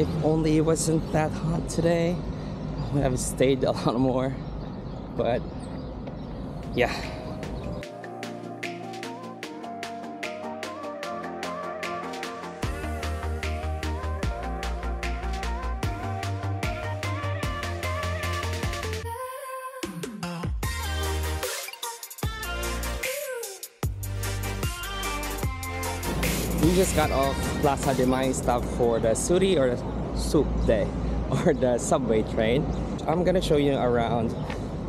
if only it wasn't that hot today, I would have stayed a lot more. But yeah. Just got off Plaza de Mayo stop for the Suri or the Soup Day or the subway train. I'm gonna show you around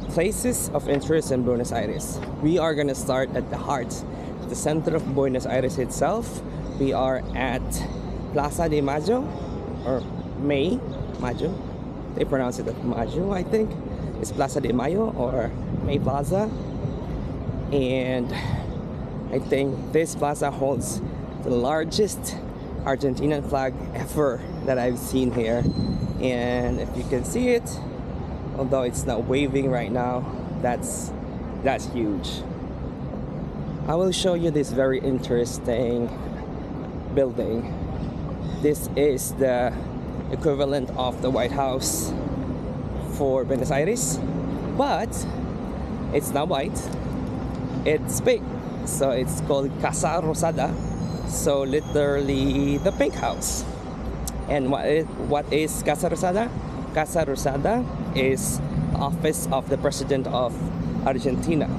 places of interest in Buenos Aires. We are gonna start at the heart, the center of Buenos Aires itself. We are at Plaza de Mayo or May, Mayo. They pronounce it Mayo, I think. It's Plaza de Mayo or May Plaza. And I think this plaza holds the largest Argentinian flag ever that I've seen here. And if you can see it, although it's not waving right now, that's that's huge. I will show you this very interesting building. This is the equivalent of the White House for Buenos Aires, but it's not white. It's pink, so it's called Casa Rosada so literally the pink house. And what is, what is casa rosada? Casa rosada is office of the president of argentina.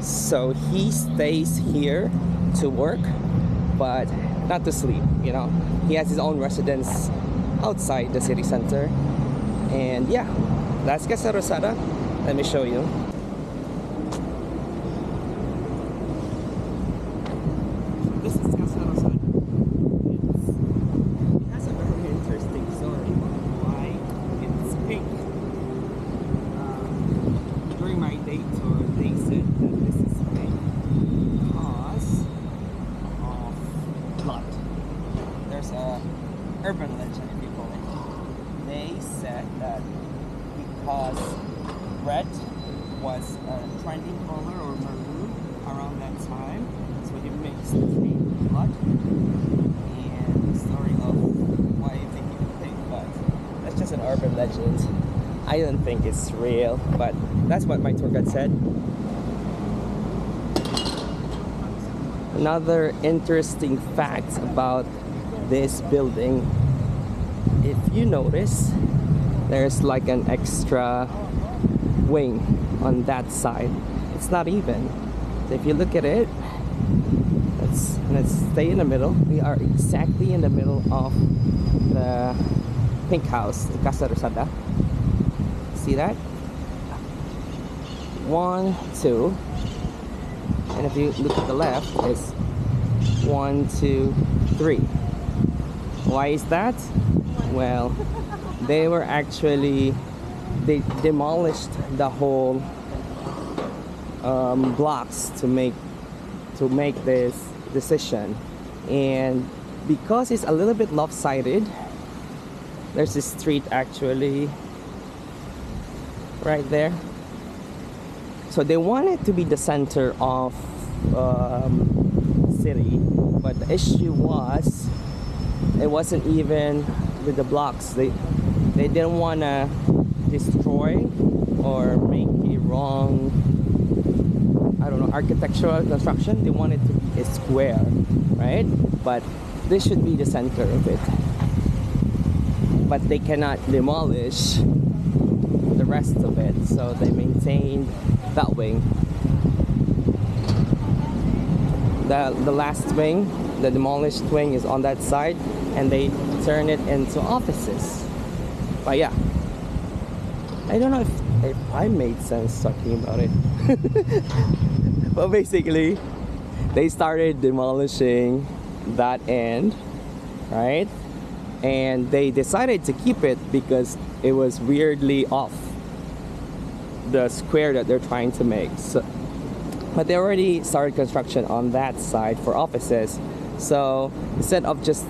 So he stays here to work but not to sleep you know? He has his own residence outside the city center. And yeah that's casa rosada. Let me show you This is Casa Rosada. It's, it has a very interesting story about why it's pink. Um, during my day tour, they said that this is pink because of blood. There's a urban legend, if you call it. They said that because red was a trending color or maroon around that time, so he mixed three blood and the story of why they keep it pink, but that's just an urban legend. I don't think it's real, but that's what my tour guide said. Another interesting fact about this building, if you notice, there's like an extra wing on that side. It's not even. So if you look at it, let's let's stay in the middle. We are exactly in the middle of the pink house, Casa Rosada. See that? One, two. And if you look at the left, it's one, two, three. Why is that? Well, they were actually they demolished the whole um, blocks to make to make this decision and because it's a little bit lopsided there's a street actually right there so they wanted to be the center of um, city but the issue was it wasn't even with the blocks. They they didn't want to destroy or make a wrong I don't know architectural construction. They wanted to be a square right? But this should be the center of it. But they cannot demolish the rest of it. So they maintained that wing. The the last wing the demolished wing is on that side and they turn it into offices. But yeah. I don't know if, if I made sense talking about it. But basically they started demolishing that end right? And they decided to keep it because it was weirdly off the square that they're trying to make. So but they already started construction on that side for offices. So instead of just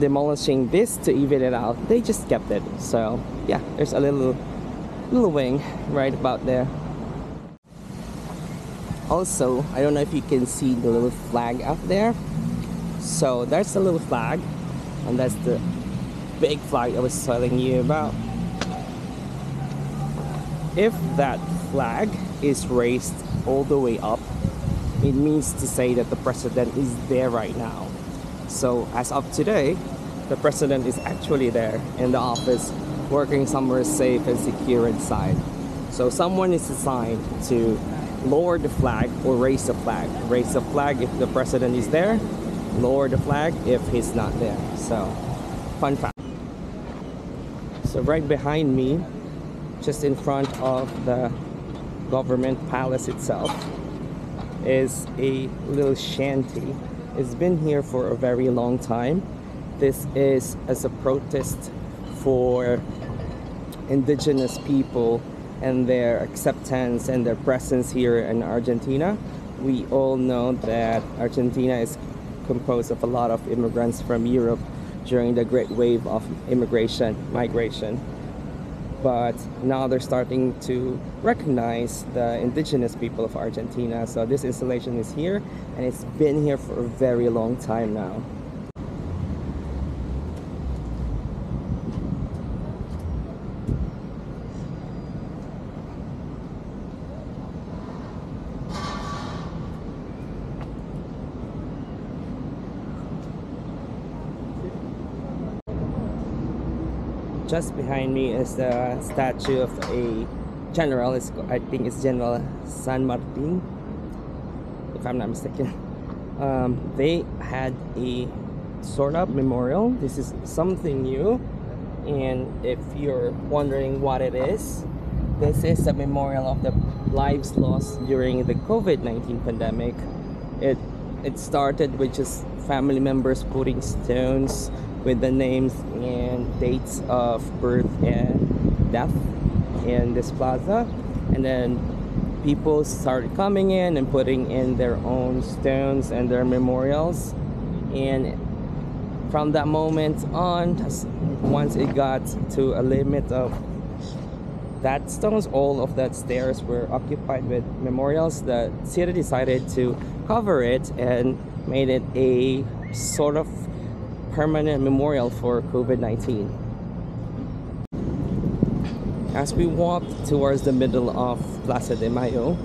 demolishing this to even it out they just kept it. So yeah there's a little little wing right about there. Also i don't know if you can see the little flag up there. So there's a little flag and that's the big flag I was telling you about. If that flag is raised all the way up, it means to say that the president is there right now. So as of today, the president is actually there in the office working somewhere safe and secure inside. So someone is assigned to lower the flag or raise the flag. Raise the flag if the president is there, lower the flag if he's not there. So, fun fact. So right behind me, just in front of the government palace itself, is a little shanty. It's been here for a very long time. This is as a protest for indigenous people and their acceptance and their presence here in Argentina. We all know that Argentina is composed of a lot of immigrants from Europe during the great wave of immigration, migration. But now they're starting to recognize the indigenous people of Argentina. So this installation is here and it's been here for a very long time now. Just behind me is the statue of a general. It's, I think it's General San Martin, if I'm not mistaken. Um, they had a sort of memorial. This is something new, and if you're wondering what it is, this is a memorial of the lives lost during the COVID-19 pandemic. It it started with just family members putting stones with the names and dates of birth and death in this plaza. And then people started coming in and putting in their own stones and their memorials. And from that moment on once it got to a limit of that stones all of that stairs were occupied with memorials. The city decided to cover it and made it a sort of permanent memorial for COVID-19. As we walk towards the middle of Plaza de Mayo,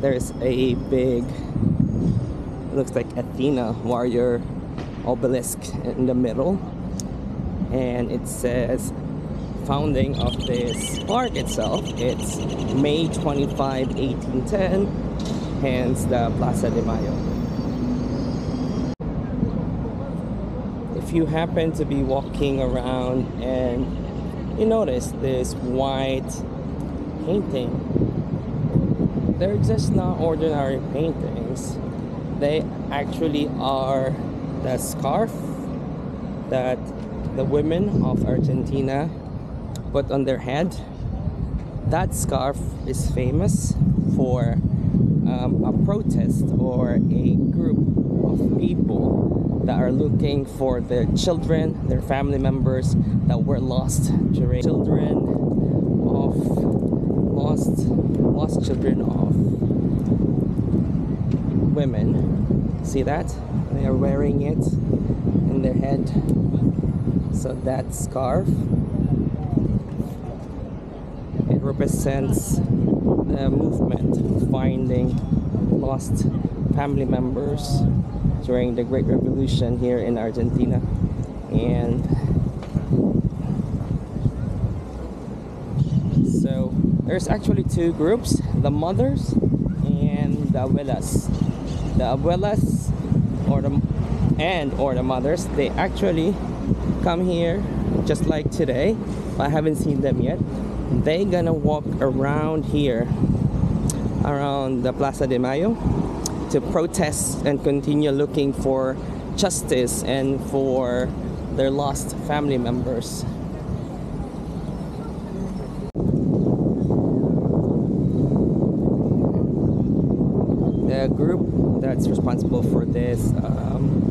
there's a big, looks like Athena warrior obelisk in the middle. And it says founding of this park itself. It's May 25, 1810, hence the Plaza de Mayo. If you happen to be walking around and you notice this white painting, they're just not ordinary paintings. They actually are the scarf that the women of Argentina put on their head. That scarf is famous for um, a protest or a group of people that are looking for their children, their family members that were lost during children of lost lost children of women. See that? They are wearing it in their head. So that scarf it represents the movement finding lost family members during the Great Revolution here in Argentina. And so there's actually two groups, the mothers and the abuelas. The abuelas or the and or the mothers, they actually come here just like today. I haven't seen them yet. They gonna walk around here around the Plaza de Mayo to protest and continue looking for justice and for their lost family members. The group that's responsible for this um,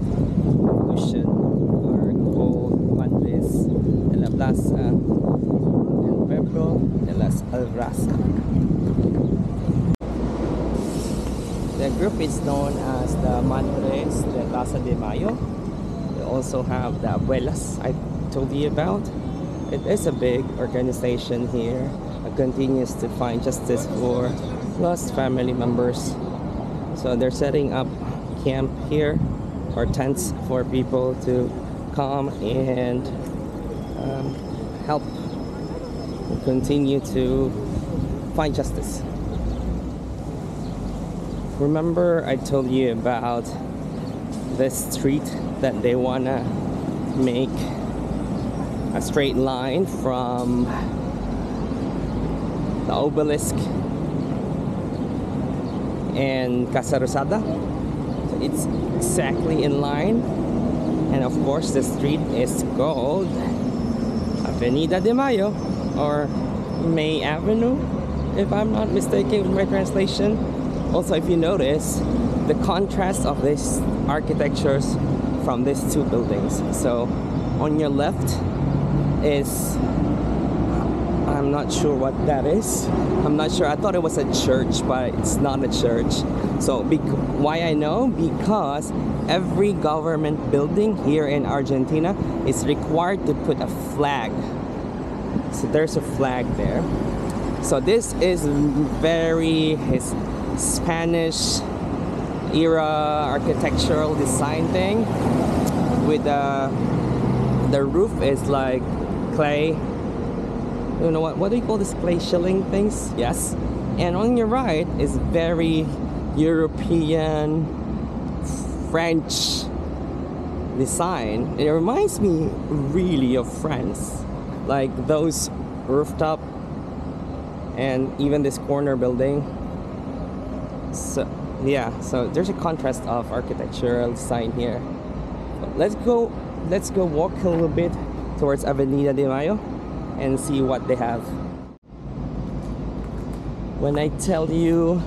revolution are called Madres de la Plaza and Pueblo de las Alraza. The group is known as the Madres de Casa de Mayo. They also have the Abuelas. I told you about. It is a big organization here that continues to find justice for lost family members. So they're setting up camp here or tents for people to come and um, help continue to find justice. Remember, I told you about this street that they wanna make a straight line from the obelisk and Casa Rosada. So it's exactly in line. And of course, the street is called Avenida de Mayo or May Avenue, if I'm not mistaken with my translation. Also, if you notice, the contrast of these architectures from these two buildings. So, on your left is I'm not sure what that is. I'm not sure. I thought it was a church, but it's not a church. So, why I know? Because every government building here in Argentina is required to put a flag. So, there's a flag there. So, this is very his Spanish era architectural design thing with the the roof is like clay. You know what what do you call this clay shilling things? Yes. And on your right is very European French design. It reminds me really of France. Like those rooftop and even this corner building so yeah so there's a contrast of architectural design here. Let's go let's go walk a little bit towards Avenida de Mayo and see what they have. When I tell you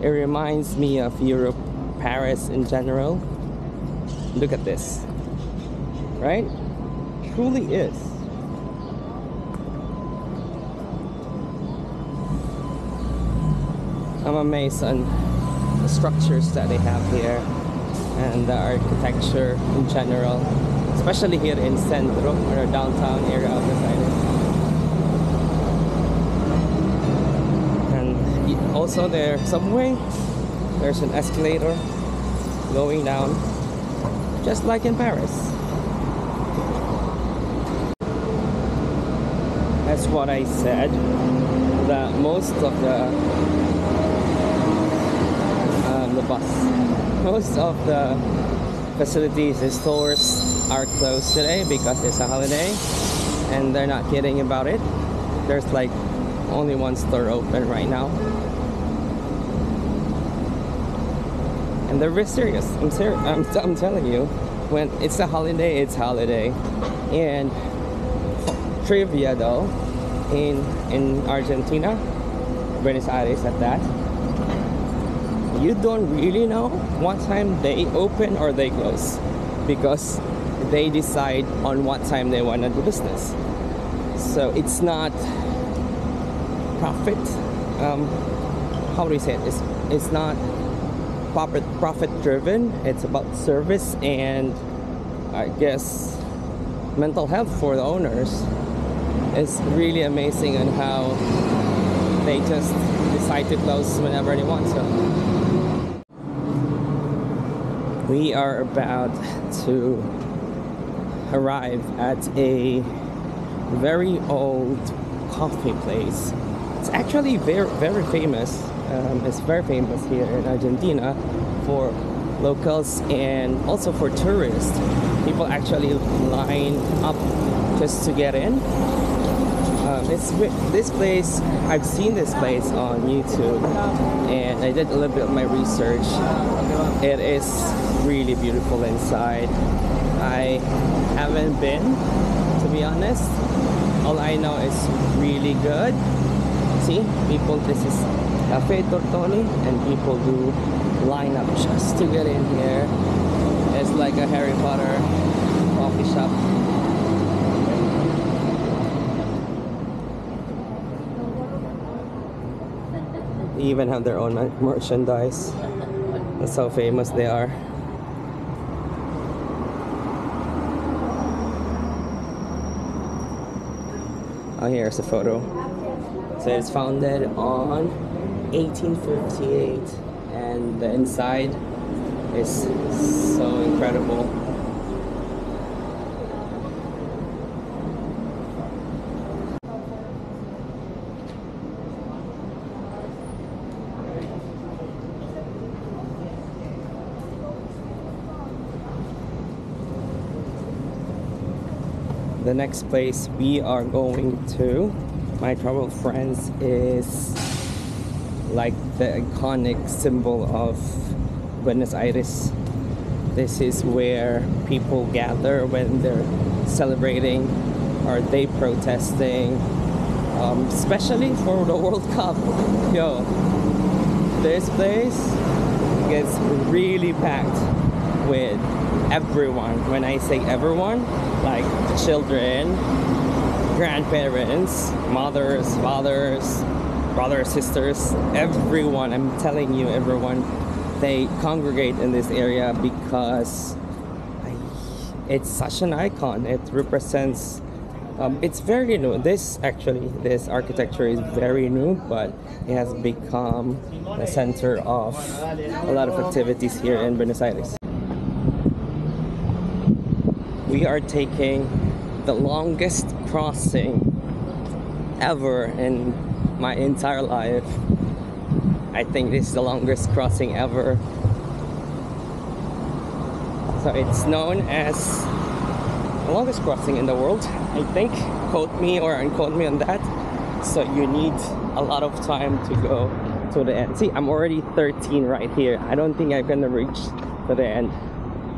it reminds me of Europe Paris in general. Look at this. Right? Truly is I'm amazed on the structures that they have here and the architecture in general, especially here in Centro or downtown area of the city. And also their subway, there's an escalator going down, just like in Paris. That's what I said, that most of the bus. Most of the facilities and stores are closed today because it's a holiday and they're not kidding about it. There's like only one store open right now. And they're serious. I'm. I'm, I'm telling you, when it's a holiday, it's holiday. And trivia though, in in Argentina, Buenos Aires at that, you don't really know what time they open or they close because they decide on what time they want to do business. So it's not profit. Um, how do you say it? It's, it's not profit profit driven. It's about service and I guess mental health for the owners. It's really amazing on how they just decide to close whenever they want to we are about to arrive at a very old coffee place. It's actually very very famous. Um, it's very famous here in Argentina for locals and also for tourists. People actually line up just to get in. It's this place. I've seen this place on YouTube, and I did a little bit of my research. It is really beautiful inside. I haven't been, to be honest. All I know is really good. See, people, this is Cafe Tortoni, and people do line up just to get in here. It's like a Harry Potter coffee shop. Even have their own merchandise. That's how famous they are. Oh, here's a photo. So it's founded on 1858, and the inside is so incredible. The next place we are going to my travel friends is like the iconic symbol of Buenos Aires this is where people gather when they're celebrating or they protesting um, especially for the World Cup yo this place gets really packed with everyone. When I say everyone, like children, grandparents, mothers, fathers, brothers, sisters, everyone. I'm telling you, everyone. They congregate in this area because it's such an icon. It represents. Um, it's very new. This actually, this architecture is very new, but it has become the center of a lot of activities here in Buenos Aires we are taking the longest crossing ever in my entire life. I think this is the longest crossing ever. So it's known as the longest crossing in the world, I think. Quote me or unquote me on that. So you need a lot of time to go to the end. See, I'm already 13 right here. I don't think I'm gonna reach to the end.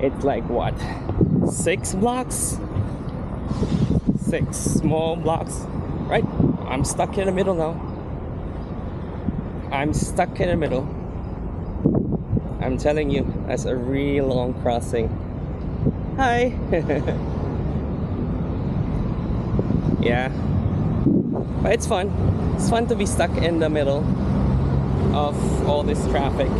It's like what? Six blocks? Six small blocks right? I'm stuck in the middle now. I'm stuck in the middle. I'm telling you that's a really long crossing. Hi. Yeah. But it's fun. It's fun to be stuck in the middle of all this traffic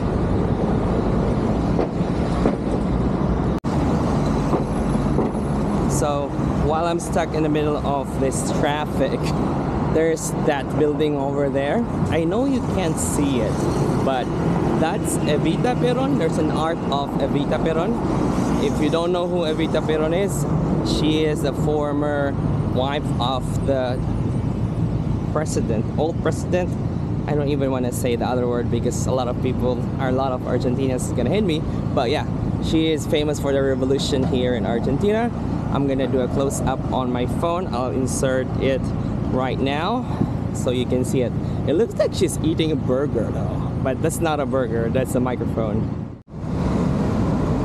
So while I'm stuck in the middle of this traffic, there's that building over there. I know you can't see it, but that's Evita Peron. There's an art of Evita Peron. If you don't know who Evita Peron is, she is a former wife of the president, old president. I don't even want to say the other word because a lot of people, or a lot of Argentinians, is gonna hate me. But yeah, she is famous for the revolution here in Argentina I'm gonna do a close-up on my phone. I'll insert it right now so you can see it. It looks like she's eating a burger though but that's not a burger that's a microphone.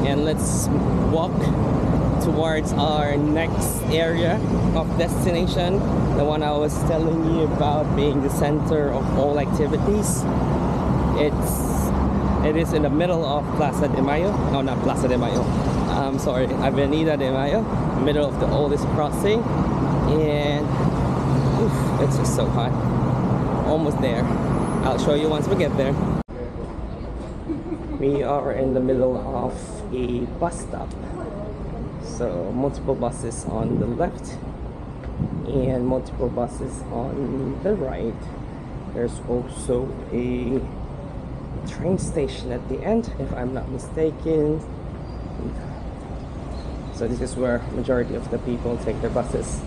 And let's walk towards our next area of destination the one I was telling you about being the center of all activities. It's it is in the middle of Plaza de Mayo. No not Plaza de Mayo I'm sorry Avenida de Mayo middle of the oldest crossing. And oof, it's just so hot almost there. I'll show you once we get there. We are in the middle of a bus stop. So multiple buses on the left and multiple buses on the right. There's also a train station at the end if I'm not mistaken so this is where majority of the people take their buses.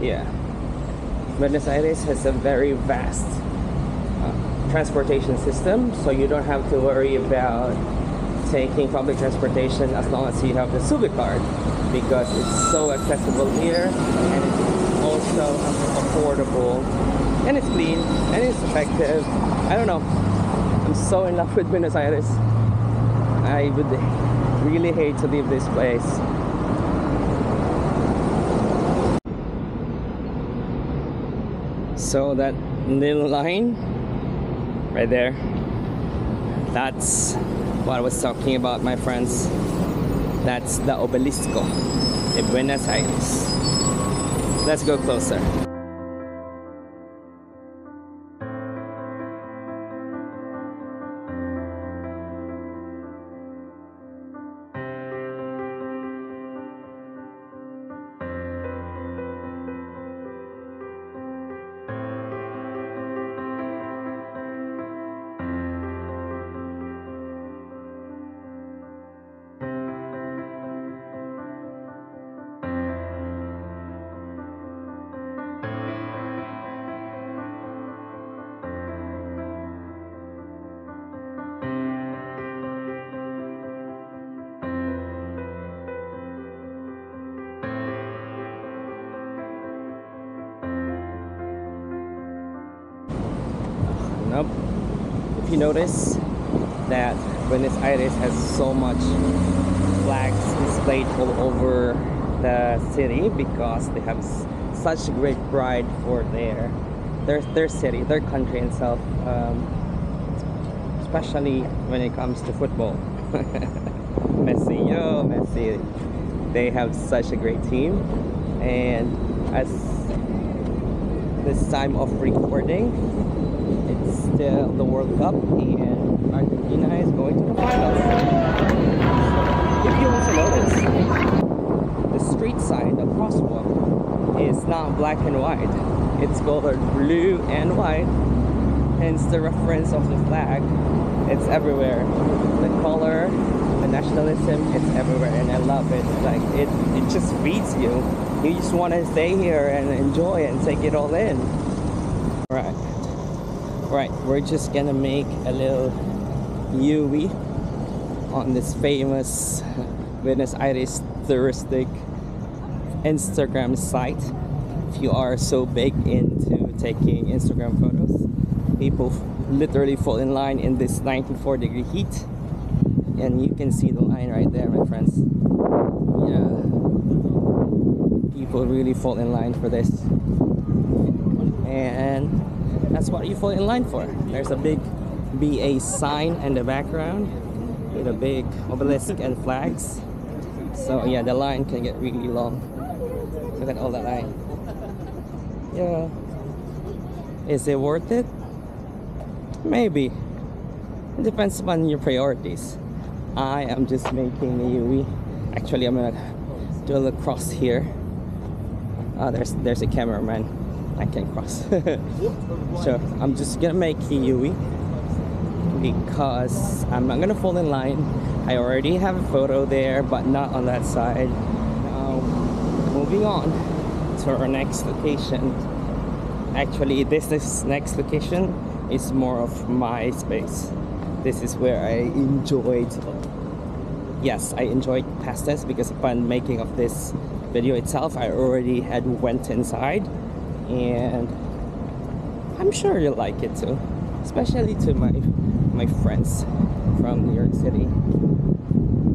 Yeah. Buenos Aires has a very vast uh, transportation system, so you don't have to worry about taking public transportation as long as you have the Sube card because it's so accessible here and it's also affordable and it's clean and it's effective. I don't know. I'm so in love with Buenos Aires. I would really hate to leave this place. So that little line right there, that's what I was talking about, my friends. That's the Obelisco in Buenos Aires. Let's go closer. Notice that Buenos Aires has so much flags displayed all over the city because they have such great pride for their their their city, their country itself, um, especially when it comes to football. Messi, yo, Messi. They have such a great team, and as this time of recording, it's still the World Cup, and Argentina is going to the finals. If you also notice, the street sign, the crosswalk, is not black and white. It's colored blue and white. Hence the reference of the flag. It's everywhere. The color, the nationalism, it's everywhere, and I love it. Like it, it just feeds you. You just want to stay here and enjoy it and take it all in. Right. Right, we're just gonna make a little U-V on this famous Buenos Aires touristic Instagram site. If you are so big into taking Instagram photos, people literally fall in line in this 94 degree heat. And you can see the line right there, my friends. Yeah. People really fall in line for this. And that's what you fall in line for. There's a big BA sign in the background with a big obelisk and flags. So yeah, the line can get really long. Look at all that line. Yeah. Is it worth it? Maybe. It depends on your priorities. I am just making a UE. Actually, I'm gonna do a little cross here. Oh, there's there's a cameraman. I can't cross. so I'm just gonna make UE because I'm not gonna fall in line. I already have a photo there, but not on that side. Now, moving on to our next location. Actually, this, this next location is more of my space. This is where I enjoyed. Yes, I enjoyed pastas because upon making of this video itself, I already had went inside, and I'm sure you'll like it too, especially to my my friends from New York City.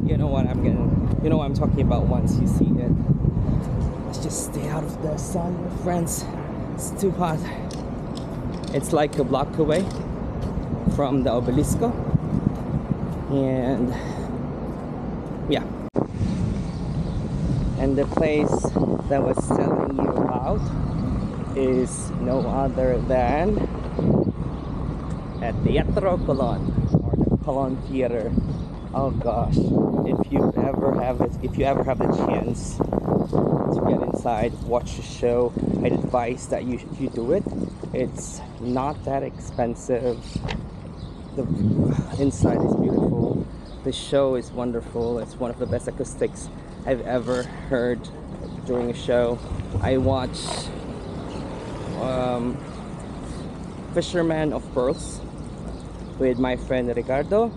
You know what I'm gonna, you know what I'm talking about once you see it. Let's just stay out of the sun, friends. It's too hot. It's like a block away from the obelisco. And yeah. And the place that was telling you about is no other than at Teatro Colon or the Colon Theater. Oh gosh, if you ever have it, if you ever have the chance to get inside, watch the show, I'd advise that you you do it. It's not that expensive. The inside is beautiful. The show is wonderful. It's one of the best acoustics I've ever heard during a show. I watched um, Fisherman of Pearls with my friend Ricardo.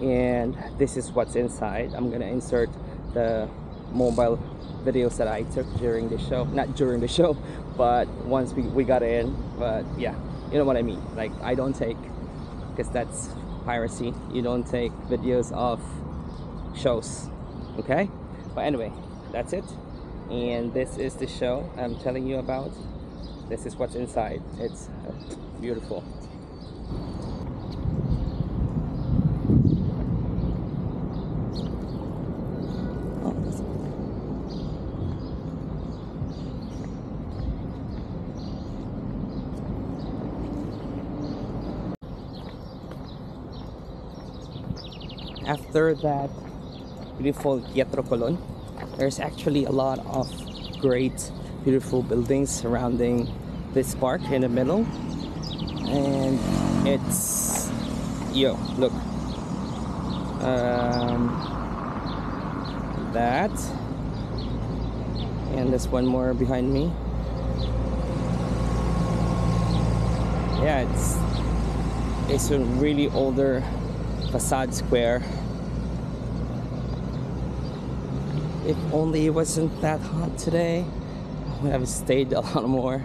And this is what's inside. I'm gonna insert the mobile videos that I took during the show. Not during the show but once we, we got in. But yeah you know what I mean? Like I don't take because that's piracy. You don't take videos of shows okay? But anyway that's it. And this is the show I'm telling you about this is what's inside. It's beautiful. After that beautiful Teatro Colon there's actually a lot of great beautiful buildings surrounding this park in the middle. And it's yo look. Um, that. And there's one more behind me. Yeah it's it's a really older facade square. If only it wasn't that hot today I would have stayed a lot more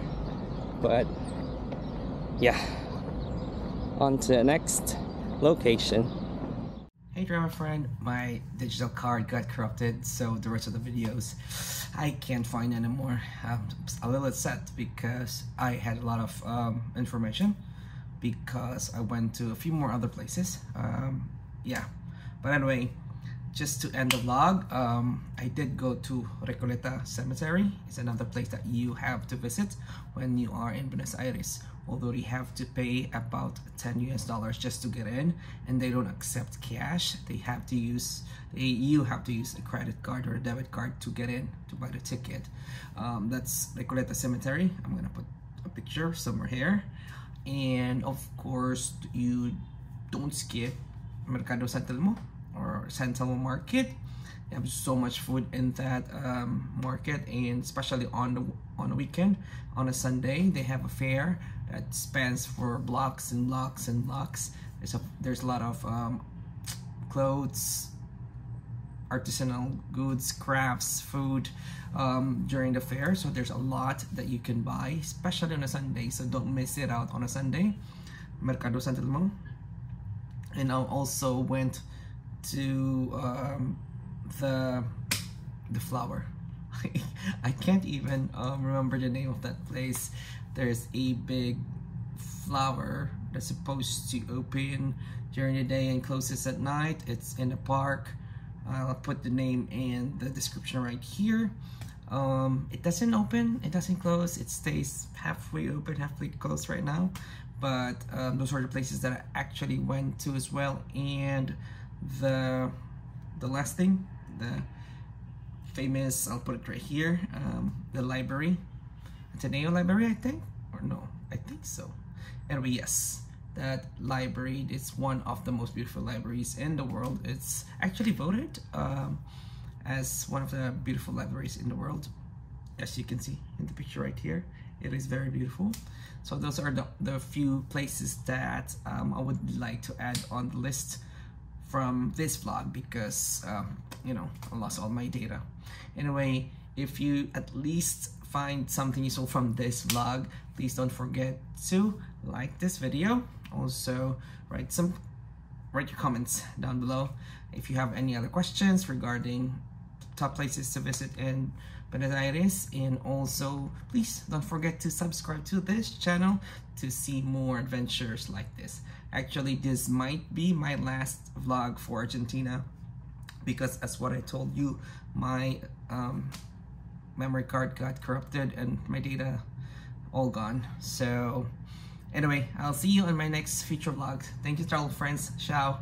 but yeah on to the next location. Hey drama friend, my digital card got corrupted so the rest of the videos I can't find anymore. I'm a little upset because I had a lot of um, information because I went to a few more other places. Um, yeah, but anyway, just to end the vlog, um, I did go to Recoleta Cemetery. It's another place that you have to visit when you are in Buenos Aires. Although you have to pay about 10 US dollars just to get in and they don't accept cash. They have to use, they, you have to use a credit card or a debit card to get in, to buy the ticket. Um, that's Recoleta Cemetery. I'm gonna put a picture somewhere here. And of course, you don't skip Mercado San Telmo or San Market. They have so much food in that um, market and especially on the on the weekend on a Sunday they have a fair that spans for blocks and blocks and blocks. There's a there's a lot of um, clothes artisanal goods crafts food um, during the fair. So there's a lot that you can buy especially on a Sunday. So don't miss it out on a Sunday. Mercado San and I also went to um, the the flower. I can't even um, remember the name of that place. There's a big flower that's supposed to open during the day and closes at night. It's in the park. I'll put the name in the description right here. Um, it doesn't open. It doesn't close. It stays halfway open halfway closed right now. But um, those are the places that I actually went to as well. And the the last thing the famous I'll put it right here um, the library. Ateneo library I think? Or no I think so. Anyway yes. That library is one of the most beautiful libraries in the world. It's actually voted um, as one of the beautiful libraries in the world. As you can see in the picture right here it is very beautiful. So those are the, the few places that um, I would like to add on the list from this vlog because um, you know I lost all my data. Anyway if you at least find something useful from this vlog please don't forget to like this video. Also write some write your comments down below if you have any other questions regarding top places to visit in Buenos Aires. And also please don't forget to subscribe to this channel to see more adventures like this actually this might be my last vlog for Argentina because as what I told you my um, memory card got corrupted and my data all gone. So anyway I'll see you in my next future vlog. Thank you travel friends. Ciao